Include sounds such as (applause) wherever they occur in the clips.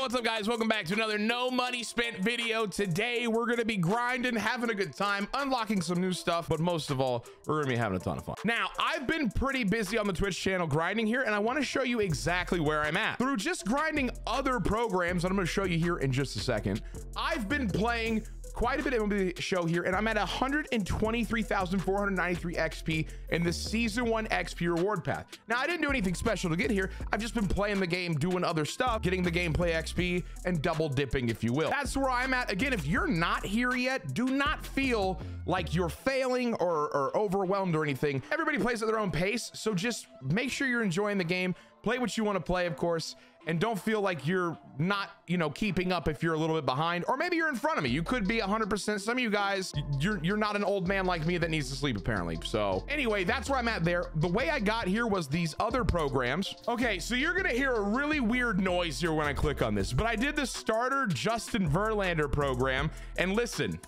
What's up guys? Welcome back to another no money spent video. Today, we're gonna be grinding, having a good time, unlocking some new stuff, but most of all, we're gonna be having a ton of fun. Now, I've been pretty busy on the Twitch channel grinding here, and I wanna show you exactly where I'm at. Through just grinding other programs, and I'm gonna show you here in just a second, I've been playing quite a bit of the show here and i'm at 123,493 xp in the season one xp reward path. Now i didn't do anything special to get here. I've just been playing the game doing other stuff getting the gameplay xp and double dipping if you will. That's where i'm at. Again if you're not here yet do not feel like you're failing or, or overwhelmed or anything. Everybody plays at their own pace so just make sure you're enjoying the game play what you want to play of course and don't feel like you're not you know keeping up if you're a little bit behind or maybe you're in front of me. You could be 100% some of you guys you're you're not an old man like me that needs to sleep apparently. So anyway that's where i'm at there. The way i got here was these other programs. Okay so you're gonna hear a really weird noise here when i click on this but i did the starter justin verlander program and listen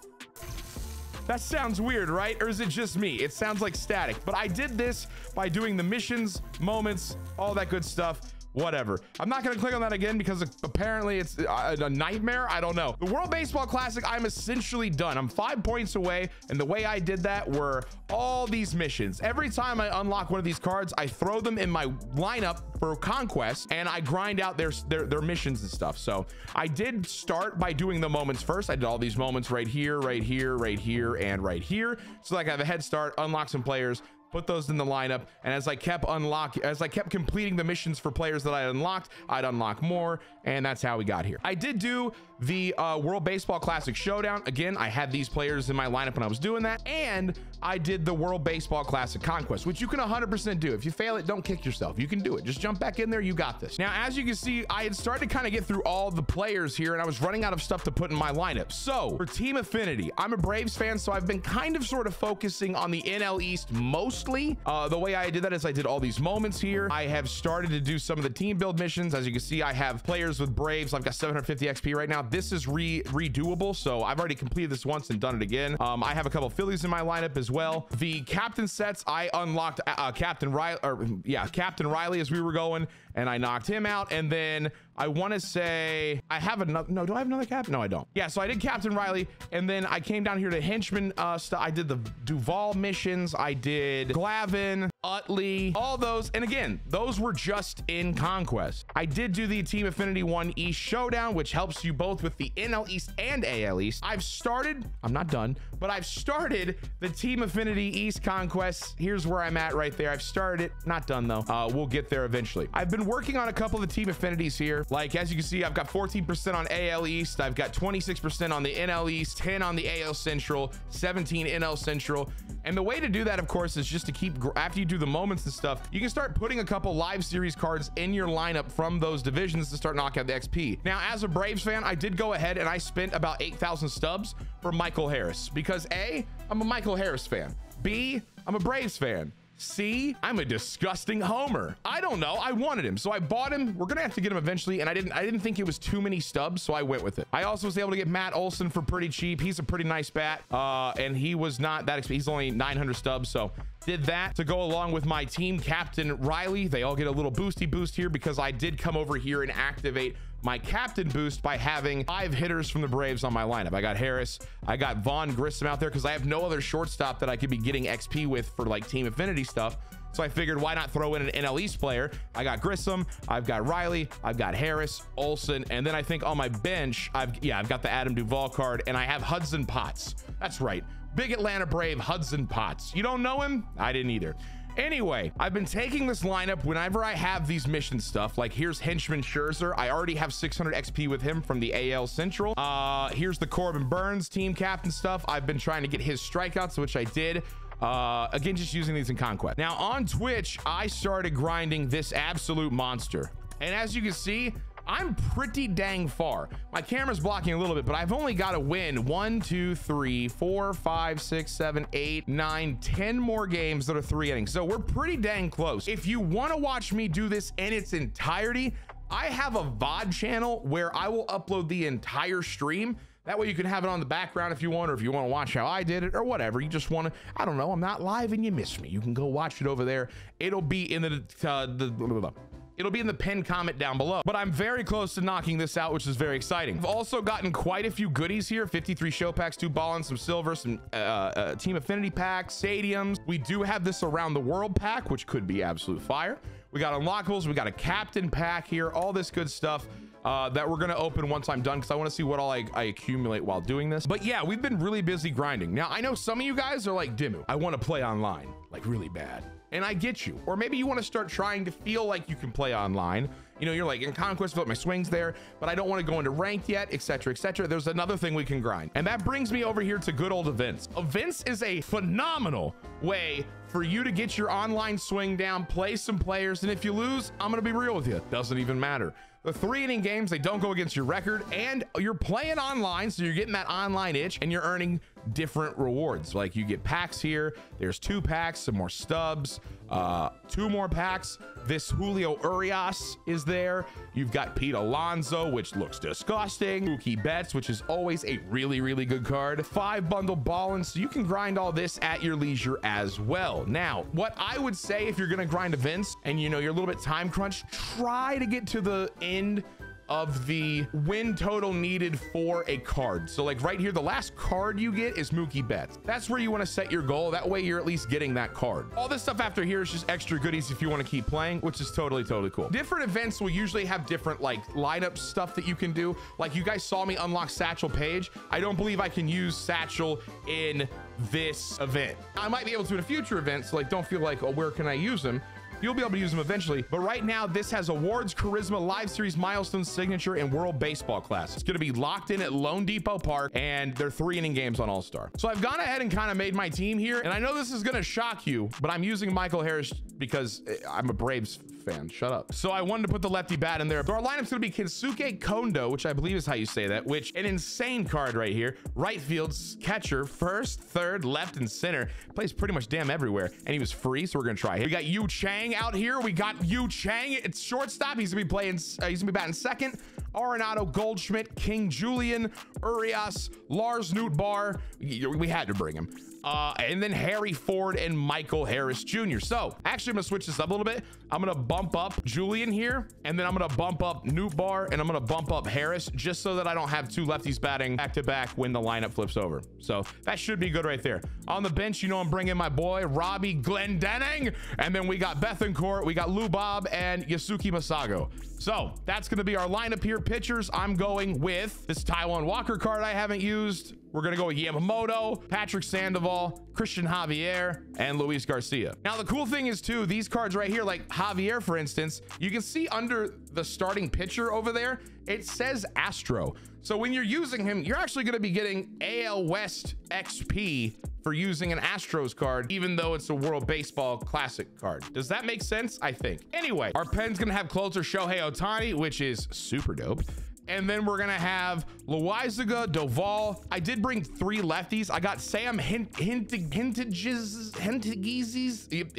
that sounds weird, right? Or is it just me? It sounds like static, but I did this by doing the missions, moments, all that good stuff whatever. I'm not going to click on that again because apparently it's a, nightmare. I don't know. The World Baseball Classic, I'm essentially done. I'm five points away. And the way I did that were all these missions. Every time I unlock one of these cards, I throw them in my lineup for conquest and I grind out their, their, their missions and stuff. So I did start by doing the moments first. I did all these moments right here, right here, right here, and right here. So like I have a head start, unlock some players, put those in the lineup. And as I kept unlock, as I kept completing the missions for players that I unlocked, I'd unlock more. And that's how we got here. I did do the uh, World Baseball Classic Showdown. Again, I had these players in my lineup when I was doing that. And I did the World Baseball Classic Conquest, which you can 100% do. If you fail it, don't kick yourself. You can do it. Just jump back in there. You got this. Now, as you can see, I had started to kind of get through all the players here and I was running out of stuff to put in my lineup. So for Team Affinity, I'm a Braves fan, so I've been kind of sort of focusing on the NL East mostly. Uh, the way I did that is I did all these moments here. I have started to do some of the team build missions. As you can see, I have players with Braves. I've got 750 XP right now. This is re redoable. So I've already completed this once and done it again. Um, I have a couple Phillies in my lineup as well. The captain sets, I unlocked uh, uh, Captain Riley, or yeah, Captain Riley as we were going, and I knocked him out. And then I want to say I have another. No, do I have another captain? No, I don't. Yeah, so I did Captain Riley, and then I came down here to henchman uh, stuff. I did the Duvall missions. I did Glavine, Utley, all those. And again, those were just in Conquest. I did do the Team Affinity 1 East Showdown, which helps you both with the NL East and AL East. I've started, I'm not done, but I've started the Team Affinity East Conquest. Here's where I'm at right there. I've started it, not done though. Uh, we'll get there eventually. I've been working on a couple of the Team Affinities here. Like, as you can see, I've got 14% on AL East. I've got 26% on the NL East, 10 on the AL Central, 17 NL Central. And the way to do that, of course, is just to keep, after you do the moments and stuff, you can start putting a couple live series cards in your lineup from those divisions to start knocking out the XP. Now, as a Braves fan, I did go ahead and I spent about 8,000 stubs for Michael Harris because A, I'm a Michael Harris fan. B, I'm a Braves fan. C, I'm a disgusting homer. I don't know. I wanted him, so I bought him. We're gonna have to get him eventually, and I didn't. I didn't think it was too many stubs, so I went with it. I also was able to get Matt Olson for pretty cheap. He's a pretty nice bat, uh, and he was not that. He's only 900 stubs, so did that to go along with my team captain Riley. They all get a little boosty boost here because I did come over here and activate my captain boost by having five hitters from the Braves on my lineup. I got Harris, I got Vaughn Grissom out there because I have no other shortstop that I could be getting XP with for like team affinity stuff. So I figured why not throw in an NL East player? I got Grissom, I've got Riley, I've got Harris, Olson, and then I think on my bench, I've yeah, I've got the Adam Duvall card and I have Hudson Potts. That's right. Big Atlanta Brave Hudson Potts. You don't know him? I didn't either. Anyway, I've been taking this lineup whenever I have these mission stuff. Like here's Henchman Scherzer. I already have 600 XP with him from the AL Central. Uh, here's the Corbin Burnes team captain stuff. I've been trying to get his strikeouts, which I did. Uh, again, just using these in Conquest. Now on Twitch, I started grinding this absolute monster. And as you can see, I'm pretty dang far. My camera's blocking a little bit, but I've only got to win one, two, three, four, five, six, seven, eight, nine, ten more games that are three innings. So we're pretty dang close. If you want to watch me do this in its entirety, I have a VOD channel where I will upload the entire stream. That way you can have it on the background if you want, or if you want to watch how I did it or whatever. You just want to, I don't know, I'm not live and you miss me. You can go watch it over there. It'll be in the, uh, the, blah, blah, blah It'll be in the pinned comment down below. But I'm very close to knocking this out, which is very exciting. I've also gotten quite a few goodies here. 53 show packs, two ballons, some silver, some uh, uh, team affinity packs, stadiums. We do have this around the world pack, which could be absolute fire. We got unlockables. We got a captain pack here, all this good stuff uh, that we're gonna open once I'm done because I want to see what all I, I, accumulate while doing this. But yeah, we've been really busy grinding. Now I know some of you guys are like, Dimmu, I want to play online like really bad. And I get you. Or maybe you want to start trying to feel like you can play online. You know, you're like in conquest, but my swings there, but I don't want to go into ranked yet, etc., etc. There's another thing we can grind. And that brings me over here to good old events. Events is a phenomenal way for you to get your online swing down, play some players, and if you lose, I'm gonna be real with you. Doesn't even matter. The three inning games, they don't go against your record, and you're playing online, so you're getting that online itch, and you're earning different rewards. Like you get packs here, there's two packs, some more stubs, uh, two more packs. This Julio Urias is there. You've got Pete Alonso, which looks disgusting. Mookie Betts, which is always a really, really good card. Five bundle ballin, so you can grind all this at your leisure as well. Now, what I would say if you're gonna grind events and you know you're a little bit time crunched, try to get to the end of the win total needed for a card. So like right here, the last card you get is Mookie Betts. That's where you want to set your goal. That way you're at least getting that card. All this stuff after here is just extra goodies if you want to keep playing, which is totally, totally cool. Different events will usually have different like lineup stuff that you can do. Like you guys saw me unlock Satchel Paige. I don't believe I can use Satchel in this event. I might be able to in a future event. So like, don't feel like, oh, where can I use them? You'll be able to use them eventually. But right now, this has awards, charisma, live series, milestone, signature, and world baseball class. It's going to be locked in at loanDepot Park, and they're three inning games on All Star. So I've gone ahead and kind of made my team here. And I know this is going to shock you, but I'm using Michael Harris because eh, I'm a Braves fan. Shut up. So I wanted to put the lefty bat in there. So our lineup's going to be Kensuke Kondo, which I believe is how you say that, which an insane card right here. Right field catcher, first, third, left, and center. Plays pretty much damn everywhere. And he was free, so we're going to try. him. We got Yu Chang out here. We got Yu Chang. It's shortstop. He's to be playing, uh, he's to be batting second. Arenado Goldschmidt, King Julian, Urias, Lars Nootbaar. We had to bring him uh, and then Harry Ford and Michael Harris Jr. So actually, I'm gonna switch this up a little bit. I'm gonna bump up Julian here, and then I'm gonna bump up Nootbaar, and I'm gonna bump up Harris, just so that I don't have two lefties batting back to back when the lineup flips over. So that should be good right there. On the bench, you know, I'm bringing my boy Robbie Glendinning, and then we got Bethancourt, we got Lou Bob, and Yasuki Masago. So that's going to be our lineup here. Pitchers, I'm going with this Taijuan Walker card I haven't used. We're going to go with Yamamoto, Patrick Sandoval, Cristian Javier, and Luis Garcia. Now, the cool thing is, too, these cards right here, like Javier, for instance, you can see under the starting pitcher over there, it says Astro. So when you're using him, you're actually going to be getting AL West XP for using an Astros card, even though it's a World Baseball Classic card. Does that make sense? I think. Anyway, our pen's to have closer Shohei Ohtani, which is super dope. And then we're gonna have Loaisiga, Doval. I did bring three lefties. I got Sam Hint Hentges.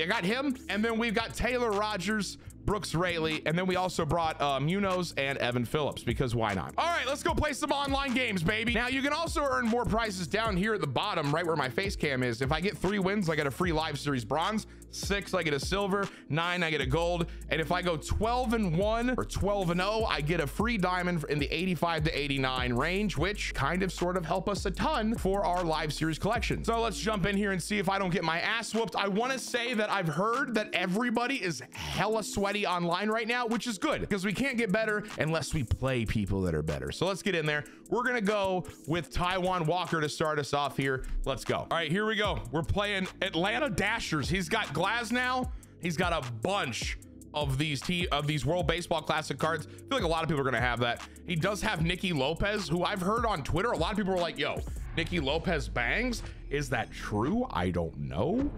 I got him. And then we've got Taylor Rogers, Brooks Raley, and then we also brought uh, Munoz and Evan Phillips because why not? All right, let's go play some online games, baby. Now you can also earn more prizes down here at the bottom, right where my face cam is. If I get three wins, I get a free live series bronze. Six, I get a silver. Nine, I get a gold. And if I go 12 and one or 12 and 0, I get a free diamond in the 85 to 89 range, which kind of sort of help us a ton for our live series collection. So let's jump in here and see if I don't get my ass whooped. I want to say that I've heard that everybody is hella sweaty online right now, which is good because we can't get better unless we play people that are better. So let's get in there. We're going to go with Taijuan Walker to start us off here. Let's go. All right, here we go. We're playing Atlanta Dashers. He's got Glasnow. He's got a bunch of these t of these World Baseball Classic cards. I feel like a lot of people are gonna have that. He does have Nicky Lopez, who I've heard on Twitter. A lot of people are like, "Yo, Nicky Lopez bangs." Is that true? I don't know,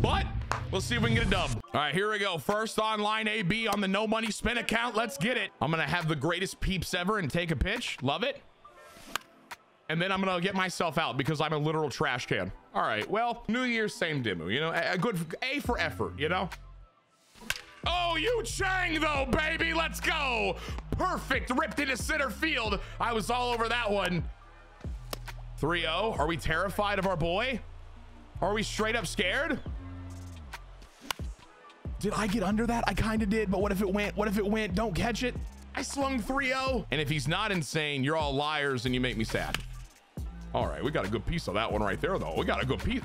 but we'll see if we can get a dub. All right, here we go. First online AB on the no money spin account. Let's get it. I'm gonna have the greatest peeps ever and take a pitch. Love it. And then I'm gonna get myself out because I'm a literal trash can. All right, well, New Year's, same Dimmu. You know, a good A for effort. You know. Oh, Yu Chang, though, baby. Let's go. Perfect. Ripped into center field. I was all over that one. 3-0. Are we terrified of our boy? Are we straight up scared? Did I get under that? I kind of did, but what if it went? What if it went? Don't catch it. I swung 3-0. And if he's not insane, you're all liars and you make me sad. All right, we got a good piece of that one right there, though. We got a good piece.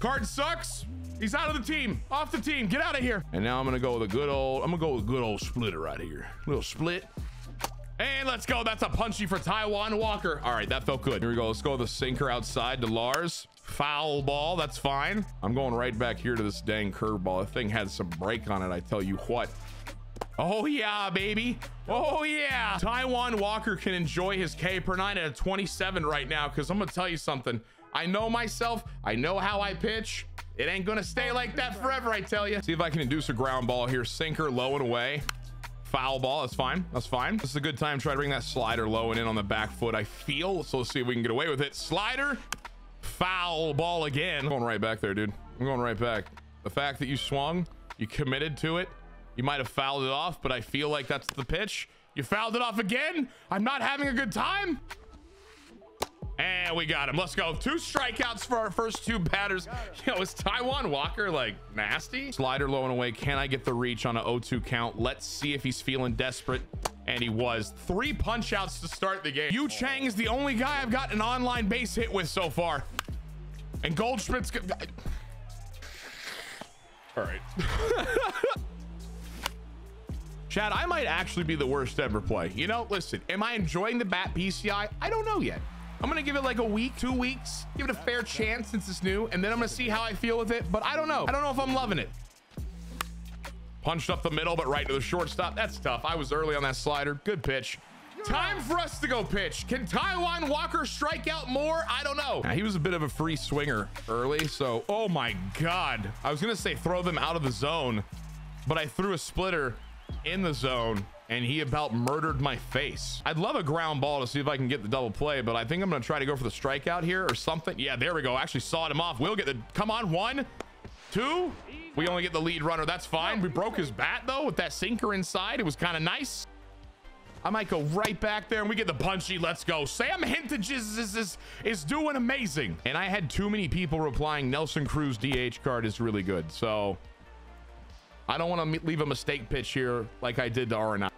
Card sucks. He's out of the team. Off the team. Get out of here. And now I'm gonna go with a good old. I'm gonna go with a good old splitter right here. Little split. And let's go. That's a punchy for Taijuan Walker. All right, that felt good. Here we go. Let's go with the sinker outside to Lars. Foul ball. That's fine. I'm going right back here to this dang curveball. The thing had some break on it. I tell you what. Oh yeah, baby. Oh yeah. Taijuan Walker can enjoy his K per nine at a 27 right now because I'm gonna tell you something. I know myself. I know how I pitch. It ain't gonna stay like that forever, I tell you. See if I can induce a ground ball here. Sinker low and away. Foul ball. That's fine. That's fine. This is a good time to try to bring that slider low and in on the back foot. I feel. So let's see if we can get away with it. Slider. Foul ball again. I'm going right back there, dude. I'm going right back. The fact that you swung, you committed to it. You might have fouled it off, but I feel like that's the pitch. You fouled it off again. I'm not having a good time. And we got him. Let's go. Two strikeouts for our first two batters. Yo, is Taijuan Walker like nasty? Slider low and away. Can I get the reach on an 0-2 count? Let's see if he's feeling desperate. And he was. Three punch outs to start the game. Yu Chang is the only guy I've got an online base hit with so far. And Goldschmidt's... All right. (laughs) Chad, I might actually be the worst ever play. You know, listen, am I enjoying the bat PCI? I don't know yet. I'm gonna give it like a week, two weeks, give it a fair chance since it's new, and then I'm gonna see how I feel with it. But I don't know. I don't know if I'm loving it. Punched up the middle, but right to the shortstop. That's tough. I was early on that slider. Good pitch. Time for us to go pitch. Can Taijuan Walker strike out more? I don't know. Now, he was a bit of a free swinger early, so oh my god. I was gonna say throw them out of the zone, but I threw a splitter in the zone and he about murdered my face. I'd love a ground ball to see if I can get the double play, but I think I'm to try to go for the strikeout here or something. Yeah, there we go. Actually sawed him off. We'll get the, come on, one, two. We only get the lead runner. That's fine. We broke his bat though with that sinker inside. It was kind of nice. I might go right back there and we get the punchy. Let's go. Sam Hintage is, is, is, is doing amazing. And I had too many people replying Nelson Cruz DH card is really good. So I don't want to leave a mistake pitch here like I did to Arenado.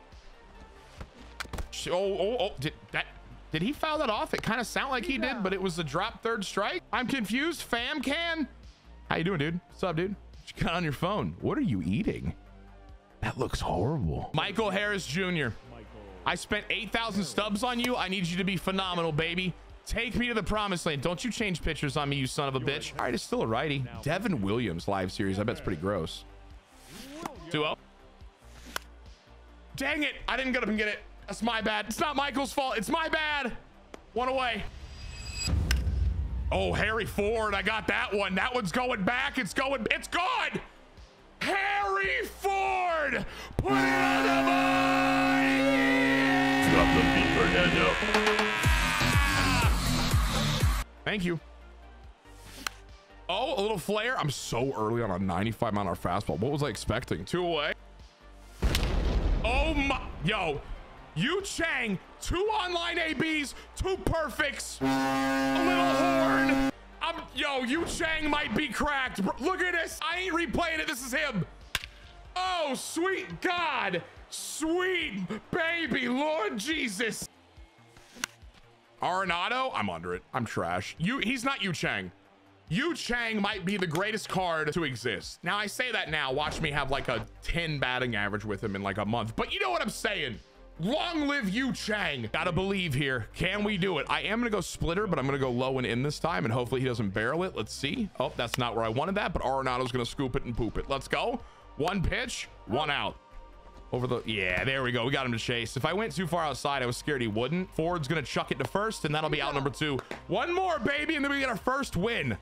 Oh, oh, oh, did that, did he foul that off? It kind of sounded like he did, but it was a drop third strike. I'm confused. Fam can. How you doing, dude? What's up, dude? What you got on your phone? What are you eating? That looks horrible. Michael Harris Jr. I spent 8,000 stubs on you. I need you to be phenomenal, baby. Take me to the promised land. Don't you change pictures on me, you son of a bitch. All right, it's still a righty. Devin Williams live series. I bet it's pretty gross. 2-0. Dang it. I didn't get up and get it. That's my bad. It's not Michael's fault. It's my bad. One away. Oh, Harry Ford. I got that one. That one's going back. It's going. It's gone. Harry Ford. Put it on the board. Thank you. Oh, a little flare. I'm so early on a 95 mile hour fastball. What was I expecting? Two away. Oh my, yo, Yu Chang, two online ABs, two perfects, a little horn. I'm, yo, Yu Chang might be cracked. Look at this. I ain't replaying it. This is him. Oh, sweet God. Sweet baby Lord Jesus. Arenado, I'm under it. I'm trash. You, he's not Yu Chang. Yu Chang might be the greatest card to exist. Now, I say that now. Watch me have like a 10 batting average with him in like a month. But you know what I'm saying? Long live Yu Chang. Gotta believe here. Can we do it? I am gonna go splitter, but I'm gonna go low and in this time, and hopefully he doesn't barrel it. Let's see. Oh, that's not where I wanted that, but Arenado's gonna scoop it and poop it. Let's go. One pitch, one out. Over the, yeah, there we go. We got him to chase. If I went too far outside, I was scared he wouldn't. Ford's gonna chuck it to first, and that'll be out number two. One more, baby, and then we get our first win.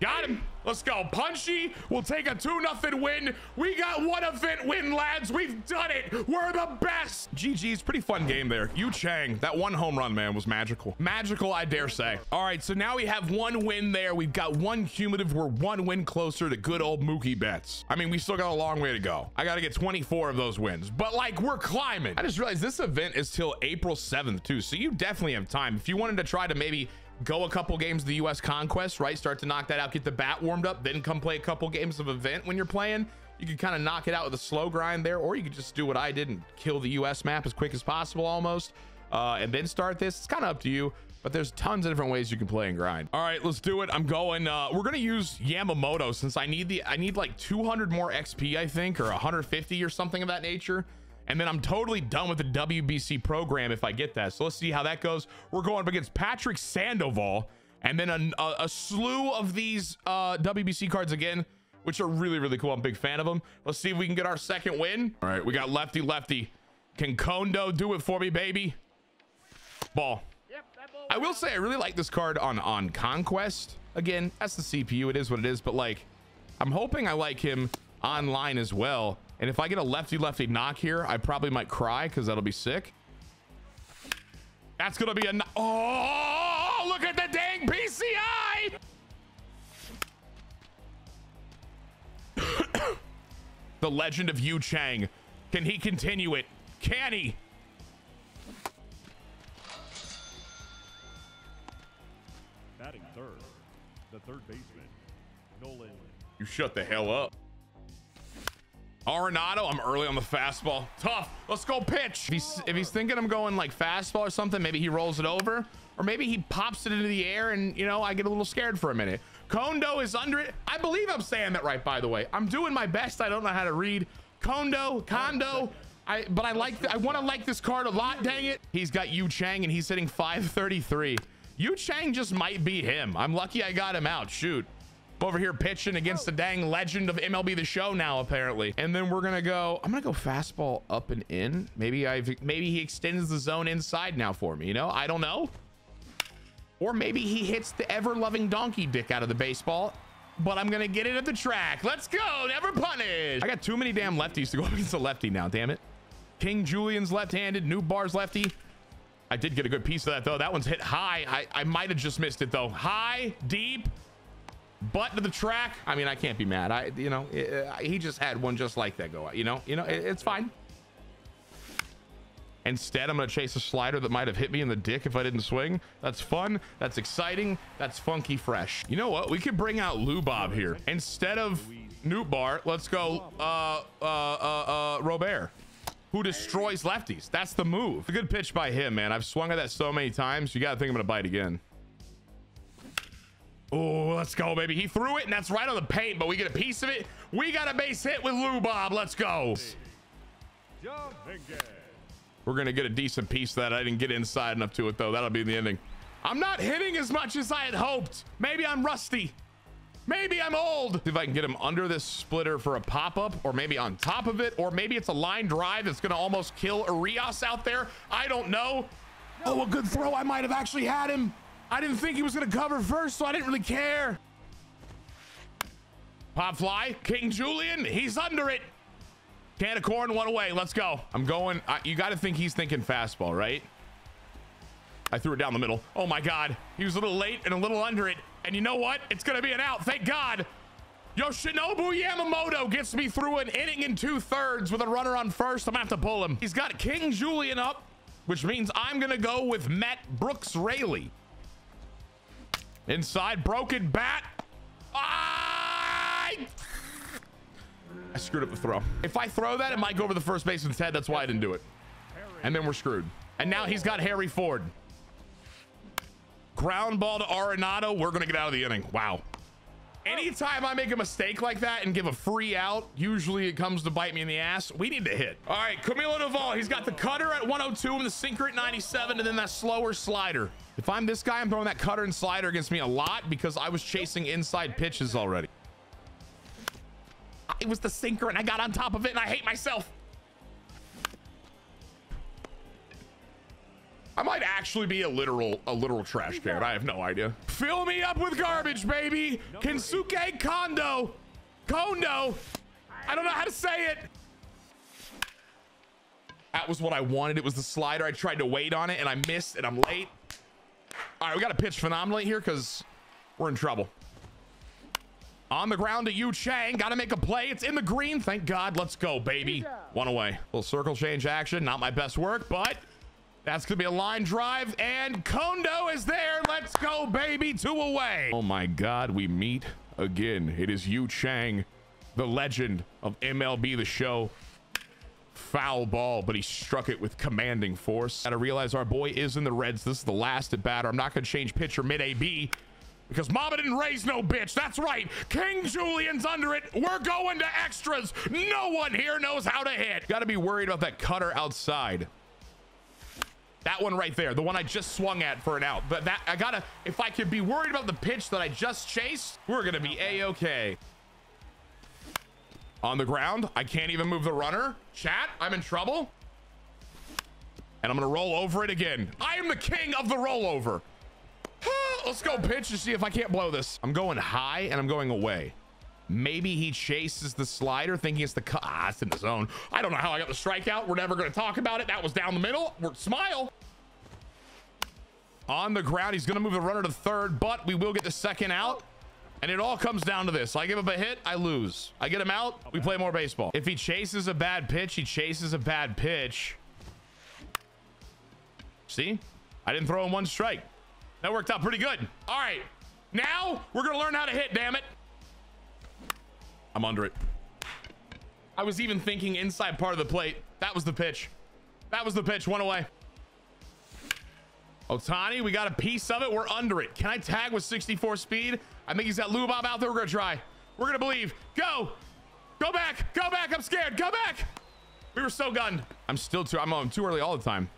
Got him. Let's go. Punchy will take a 2 nothing win. We got one event win, lads. We've done it. We're the best. GG's. Pretty fun game there. Yu Chang, that one home run, man, was magical. Magical, I dare say. All right, so now we have one win there. We've got one cumulative. We're one win closer to good old Mookie Betts. I mean, we still got a long way to go. I got to get 24 of those wins, but like we're climbing. I just realized this event is till April 7th too. So you definitely have time. If you wanted to try to maybe go a couple games of the US Conquest, right? Start to knock that out, get the bat warmed up, then come play a couple games of event when you're playing. You can kind of knock it out with a slow grind there, or you could just do what I did and kill the US map as quick as possible almost, uh, and then start this. It's kind of up to you but there's tons of different ways you can play and grind. All right, let's do it. I'm going, uh, we're gonna use Yamamoto since I need the, I need like 200 more XP, I think, or 150 or something of that nature. And then I'm totally done with the WBC program if I get that. So let's see how that goes. We're going up against Patrick Sandoval and then a, a, a slew of these uh, WBC cards again, which are really, really cool. I'm a big fan of them. Let's see if we can get our second win. All right, we got lefty, lefty. Can Kondo do it for me, baby? Ball. Yep. I will say I really like this card on on Conquest. Again, that's the CPU. It is what it is. But like, I'm hoping I like him online as well. And if I get a lefty lefty knock here, I probably might cry because that'll be sick. That's gonna be a oh look at the dang PCI. (coughs) the legend of Yu Chang. Can he continue it? Can he? Batting third, the third baseman, Nolan. You shut the hell up. Oh, Arenado, I'm early on the fastball. Tough. Let's go pitch. If he's, if he's thinking I'm going like fastball or something, maybe he rolls it over. Or maybe he pops it into the air and, you know, I get a little scared for a minute. Kondo is under it. I believe I'm saying that right, by the way. I'm doing my best. I don't know how to read. Kondo, Kondo. I, but I like, I want to like this card a lot, dang it. He's got Yu Chang and he's hitting 533. Yu Chang just might be him. I'm lucky I got him out. Shoot. Over here pitching against the dang legend of MLB The Show now, apparently. And then we're gonna go. I'm gonna go fastball up and in. Maybe I maybe he extends the zone inside now for me. You know, I don't know. Or maybe he hits the ever-loving donkey dick out of the baseball. But I'm gonna get it at the track. Let's go. Never punish. I got too many damn lefties to go (laughs) against a lefty now. Damn it. King Julian's left-handed. Nootbaar's lefty. I did get a good piece of that though. That one's hit high. I, I might have just missed it though. High, deep, butt to the track. I mean, I can't be mad. I, you know, it, uh, he just had one just like that go out. You know, you know, it, it's fine. Instead, I'm going to chase a slider that might have hit me in the dick if I didn't swing. That's fun. That's exciting. That's funky fresh. You know what? We could bring out Lubob here. Instead of Nootbaar, let's go uh, uh, uh, uh, Robert who destroys lefties. That's the move. A good pitch by him, man. I've swung at that so many times. You got to think I'm going to bite again. Oh, let's go, baby. He threw it, and that's right on the paint, but we get a piece of it. We got a base hit with Lubob. Let's go. We're going to get a decent piece of that. I didn't get inside enough to it, though. That'll be the ending. I'm not hitting as much as I had hoped. Maybe I'm rusty. Maybe I'm old. See if I can get him under this splitter for a pop-up or maybe on top of it or maybe it's a line drive that's going to almost kill Urias out there. I don't know. Oh, a good throw. I might have actually had him. I didn't think he was going to cover first, so I didn't really care. Pop fly. King Julian. He's under it. Can of corn, one away. Let's go. I'm going. You got to think he's thinking fastball, right? I threw it down the middle. Oh my God. He was a little late and a little under it. And you know what? It's going to be an out. Thank God. Yoshinobu Yamamoto gets me through an inning and two thirds with a runner on first. I'm going to have to pull him. He's got King Julian up, which means I'm going to go with Matt Brooks Raley. Inside, broken bat. I... I screwed up the throw. If I throw that, it might go over the first baseman's head. That's why I didn't do it. And then we're screwed. And now he's got Harry Ford. Ground ball to Arenado. We're going to get out of the inning. Wow. Anytime I make a mistake like that and give a free out, usually it comes to bite me in the ass. We need to hit. All right, Camilo Doval. He's got the cutter at 102 and the sinker at 97 and then that slower slider. If I'm this guy, I'm throwing that cutter and slider against me a lot because I was chasing inside pitches already. It was the sinker and I got on top of it and I hate myself. I might actually be a literal a literal trash can. I have no idea. Fill me up with garbage, baby. Kensuke Kondo. Kondo. I don't know how to say it. That was what I wanted. It was the slider. I tried to wait on it and I missed and I'm late. All right, we got to pitch phenomenally here because we're in trouble. On the ground to Yu Chang. Got to make a play. It's in the green. Thank God. Let's go, baby. One away. Little circle change action. Not my best work, but That's gonna be a line drive, and Kondo is there. Let's go, baby. Two away. Oh my God, we meet again. It is Yu Chang, the legend of MLB The Show. Foul ball, but he struck it with commanding force. Gotta realize our boy is in the Reds. This is the last at batter. I'm not gonna change pitcher mid AB because Mama didn't raise no bitch. That's right. King Julian's under it. We're going to extras. No one here knows how to hit. Got to be worried about that cutter outside. That one right there, the one I just swung at for an out. But that I gotta, if I could be worried about the pitch that I just chased, we're gonna be a-okay. On the ground, I can't even move the runner. Chat, I'm in trouble. And I'm gonna roll over it again. I am the king of the rollover. (gasps) Let's go pitch and see if I can't blow this. I'm going high and I'm going away. Maybe he chases the slider thinking it's the cut. Ah, it's in the zone. I don't know how I got the strikeout. We're never going to talk about it. That was down the middle. We're smile. On the ground, he's going to move the runner to third, but we will get the second out. And it all comes down to this. I give up a hit, I lose. I get him out, we play more baseball. If he chases a bad pitch, he chases a bad pitch. See? I didn't throw him one strike. That worked out pretty good. All right. Now we're going to learn how to hit, damn it. I'm under it. I was even thinking inside part of the plate. That was the pitch. That was the pitch. One away. Ohtani, we got a piece of it. We're under it. Can I tag with 64 speed? I think he's got Lubob out there. We're going to try. We're going to believe. Go. Go back. Go back. I'm scared. Go back. We were so gunned. I'm still too, I'm, I'm too early all the time.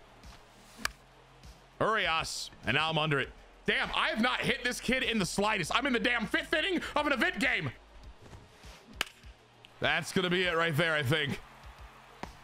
Urias. And now I'm under it. Damn, I have not hit this kid in the slightest. I'm in the damn fifth inning of an event game. That's going to be it right there, I think.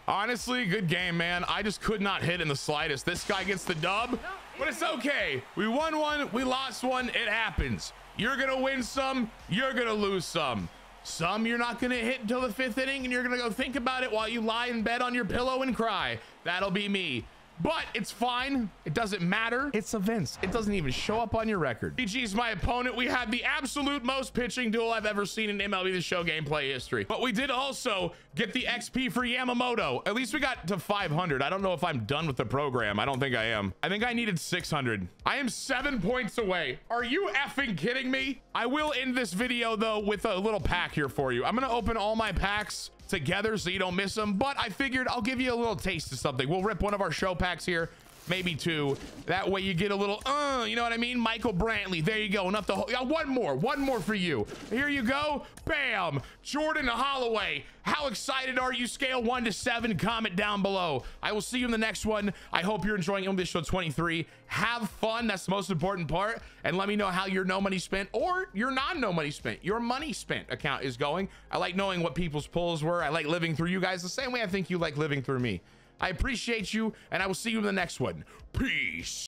Honestly, good game, man. I just could not hit in the slightest. This guy gets the dub, but it's okay. We won one, we lost one. It happens. You're going to win some, you're going to lose some. Some you're not going to hit until the fifth inning, and you're going to go think about it while you lie in bed on your pillow and cry. That'll be me but it's fine. It doesn't matter. It's events. It doesn't even show up on your record. DG's my opponent. We had the absolute most pitching duel I've ever seen in MLB The Show gameplay history. But we did also get the XP for Yamamoto. At least we got to 500. I don't know if I'm done with the program. I don't think I am. I think I needed 600. I am seven points away. Are you effing kidding me? I will end this video though with a little pack here for you. I'm going to open all my packs together so you don't miss them. But I figured I'll give you a little taste of something. We'll rip one of our show packs here maybe two. That way you get a little, uh, you know what I mean? Michael Brantley. There you go. Enough to, yeah, one more, one more for you. Here you go. Bam. Jordan Holloway. How excited are you? Scale one to seven. Comment down below. I will see you in the next one. I hope you're enjoying MLB Show 23. Have fun. That's the most important part. And let me know how your no money spent or your non no money spent, your money spent account is going. I like knowing what people's pulls were. I like living through you guys the same way I think you like living through me. I appreciate you, and I will see you in the next one. Peace.